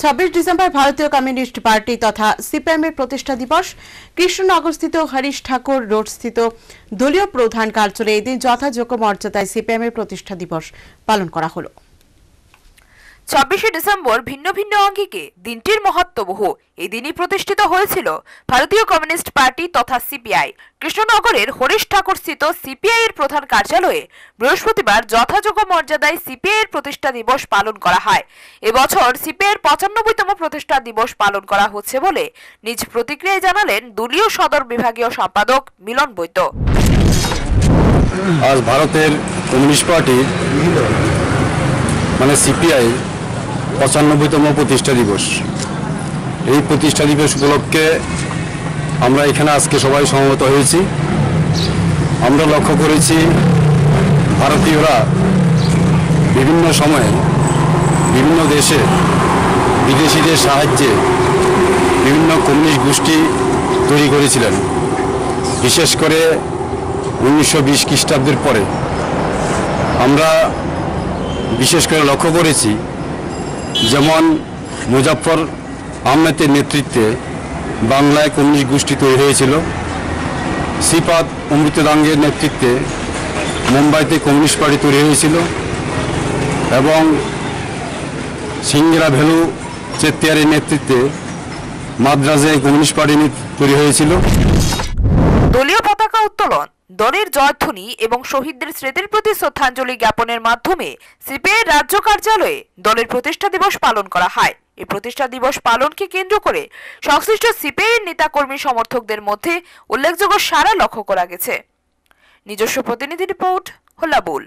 ছাব্বিশ ডিসেম্বর ভারতীয় communist party তথা সিপিএম এর প্রতিষ্ঠা দিবস। কৃষ্ণনগরস্থিত হরিশ ঠাকুর রোড স্থিত দলীয় প্রধান কার্যালয়ে এদিন যথাযোগ্য মর্যাদায় সিপিএম এর প্রতিষ্ঠা দিবস পালন করা হলো। ছাব্বিশে ডিসেম্বর ভিন্ন ভিন্ন অঙ্গিকে দিনটির মহত্ববহ এই দিনই প্রতিষ্ঠিত হয়েছিল ভারতীয় কমিউনিস্ট পার্টি তথা সিপিআই। কৃষ্ণনগরের হরিশ ঠাকুর স্থিত সিপিআই এর প্রধান কার্যালয়ে বৃহস্পতিবার যথাযোগ্য মর্যাদায় সিপিআই এর প্রতিষ্ঠা দিবস পালন করা হয়। এবছর সিপিআই এর পঁচানব্বইতম প্রতিষ্ঠা দিবস পালন করা হচ্ছে বলে নিজ প্রতিক্রিয়ায় জানালেন দলীয় সদর বিভাগীয় সম্পাদক মিলন বৈদ্য। আজ ভারতের কমিউনিস্ট পার্টির মানে সিপিআই পঁচানব্বইতম প্রতিষ্ঠা দিবস। এই প্রতিষ্ঠা দিবস উপলক্ষে আমরা এখানে আজকে সবাই সমবেত হয়েছি। আমরা লক্ষ্য করেছি ভারতীয়রা বিভিন্ন সময়ে বিভিন্ন দেশে বিদেশিদের সাহায্যে বিভিন্ন কমিউনিস্ট গোষ্ঠী তৈরি করেছিলেন। বিশেষ করে উনিশশো বিশ খ্রিস্টাব্দের পরে। আমরা বিশেষ করে লক্ষ্য করেছি যেমন মুজাফর আহমেদের নেতৃত্বে বাংলায় কমিউনিস্ট গোষ্ঠী তৈরি হয়েছিল। শ্রীপাদ অমৃতদাঙ্গের নেতৃত্বে মুম্বাইতে কমিউনিস্ট পার্টি তৈরি হয়েছিল এবং সিঙ্গেরা ভেলু চেত্তিয়ারের নেতৃত্বে মাদ্রাজে কমিউনিস্ট পার্টি তৈরি হয়েছিল। দলীয় পতাকা উত্তোলন। দলের জয়ধ্বনি এবং শহীদদের স্মৃতির প্রতি শ্রদ্ধাঞ্জলি জ্ঞাপনের মাধ্যমে সিপিআই রাজ্য কার্যালয়ে দলের প্রতিষ্ঠা দিবস পালন করা হয়। এই প্রতিষ্ঠা দিবস পালনকে কেন্দ্র করে সংশ্লিষ্ট সিপিআই এর নেতাকর্মী সমর্থকদের মধ্যে উল্লেখযোগ্য সারা লক্ষ্য করা গেছে। নিজস্ব প্রতিনিধি রিপোর্ট হোলাবুল